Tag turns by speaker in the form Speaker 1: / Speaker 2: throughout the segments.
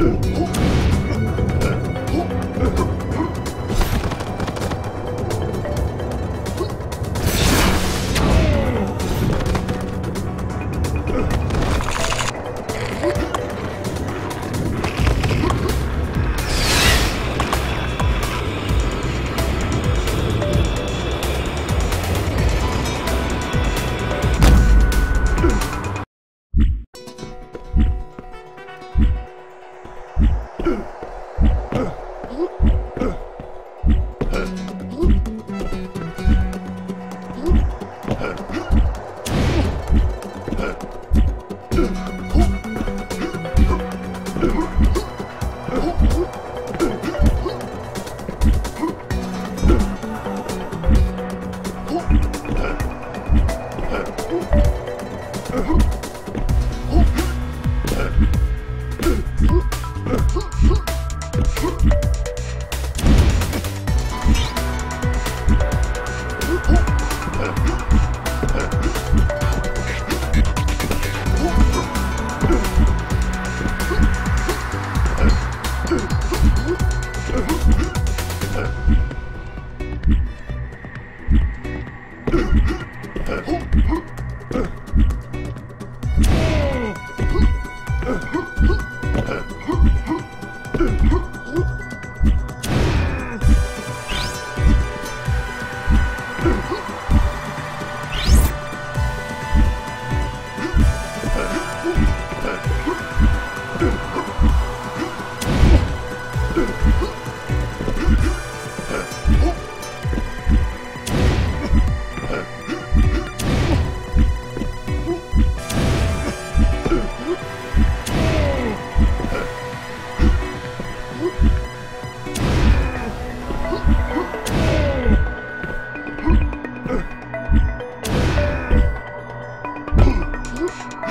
Speaker 1: Yeah.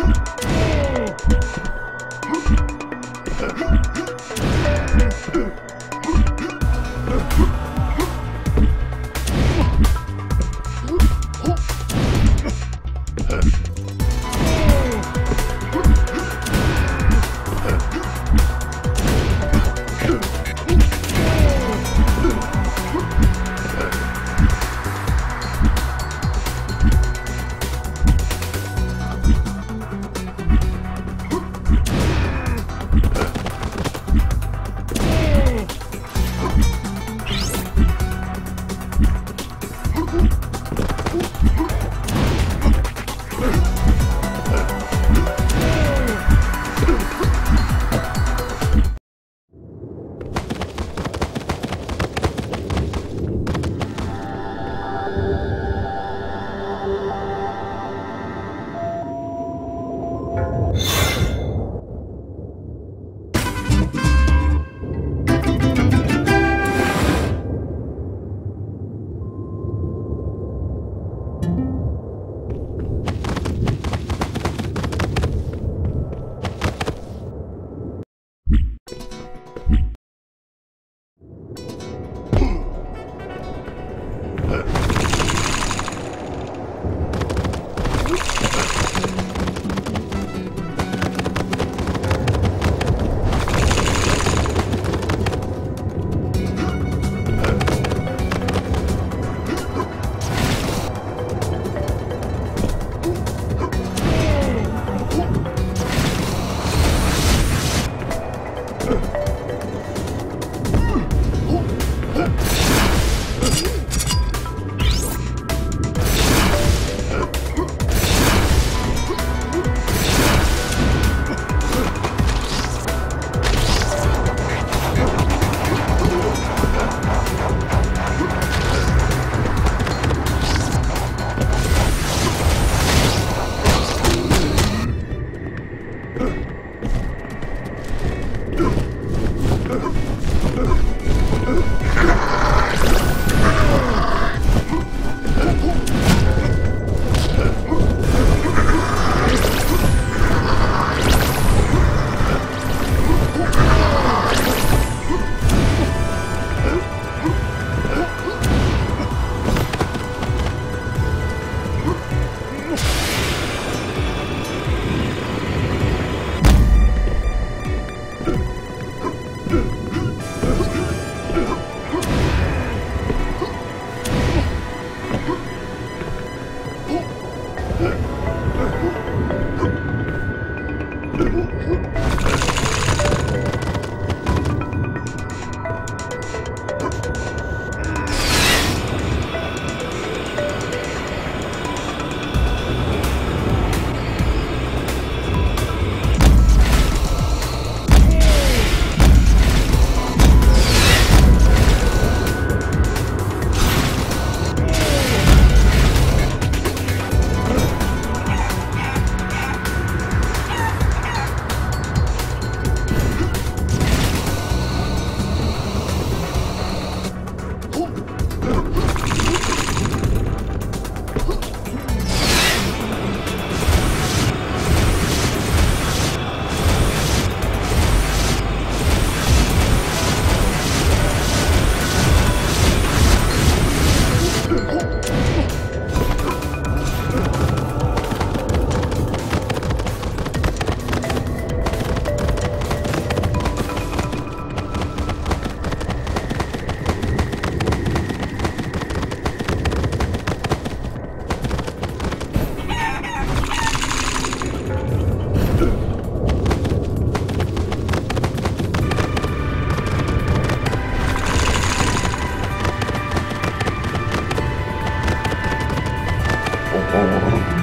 Speaker 2: Uh.
Speaker 3: Oh.